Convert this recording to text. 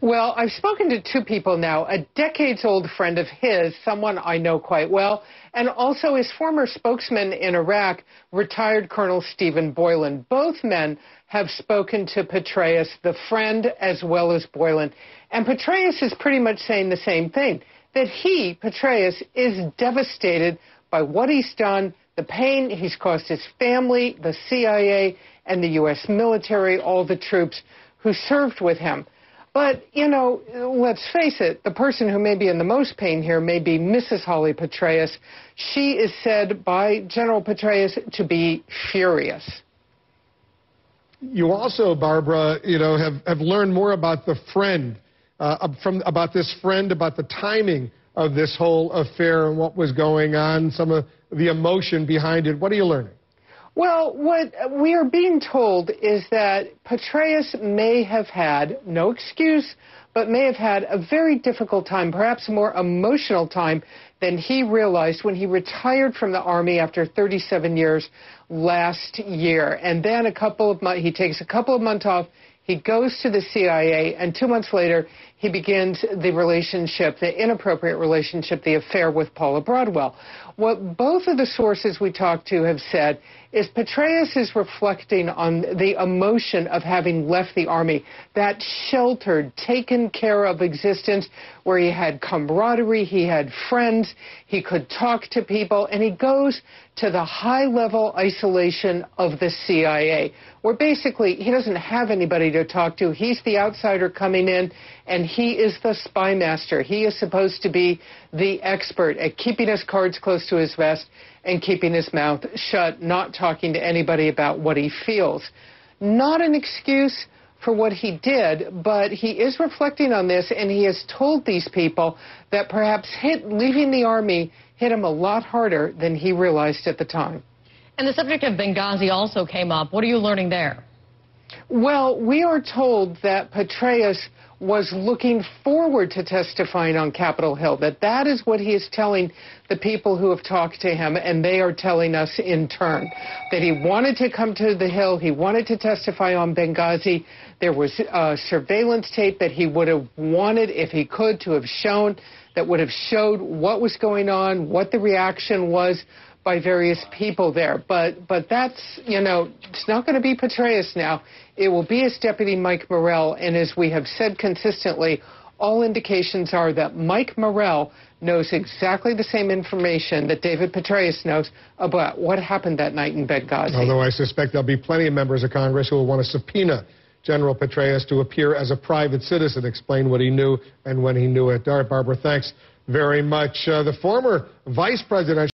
Well, I've spoken to two people now, a decades old friend of his, someone I know quite well, and also his former spokesman in Iraq, retired Colonel Stephen Boylan. Both men have spoken to Petraeus, the friend, as well as Boylan. And Petraeus is pretty much saying the same thing that he, Petraeus, is devastated by what he's done, the pain he's caused his family, the CIA, and the U.S. military, all the troops who served with him. But, you know, let's face it, the person who may be in the most pain here may be Mrs. Holly Petraeus. She is said by General Petraeus to be furious. You also, Barbara, you know, have, have learned more about the friend, uh, from about this friend, about the timing of this whole affair and what was going on, some of the emotion behind it. What are you learning? Well, what we are being told is that Petraeus may have had, no excuse, but may have had a very difficult time, perhaps a more emotional time than he realized when he retired from the Army after 37 years last year. And then a couple of months, he takes a couple of months off he goes to the CIA, and two months later, he begins the relationship, the inappropriate relationship, the affair with Paula Broadwell. What both of the sources we talked to have said is Petraeus is reflecting on the emotion of having left the Army, that sheltered, taken care of existence where he had camaraderie, he had friends, he could talk to people, and he goes to the high level isolation of the CIA, where basically he doesn't have anybody to talk to. He's the outsider coming in, and he is the spy master. He is supposed to be the expert at keeping his cards close to his vest and keeping his mouth shut, not talking to anybody about what he feels. Not an excuse for what he did, but he is reflecting on this, and he has told these people that perhaps hit, leaving the Army hit him a lot harder than he realized at the time. And the subject of Benghazi also came up. What are you learning there? Well, we are told that Petraeus was looking forward to testifying on Capitol Hill, that that is what he is telling the people who have talked to him, and they are telling us in turn that he wanted to come to the Hill, he wanted to testify on Benghazi. There was uh, surveillance tape that he would have wanted, if he could, to have shown that would have showed what was going on, what the reaction was by various people there. But but that's you know it's not going to be Petraeus now. It will be his deputy Mike Morell, and as we have said consistently, all indications are that Mike Morell knows exactly the same information that David Petraeus knows about what happened that night in Benghazi. Although I suspect there'll be plenty of members of Congress who will want to subpoena General Petraeus to appear as a private citizen, explain what he knew and when he knew it. All right, Barbara, thanks very much. Uh, the former vice president.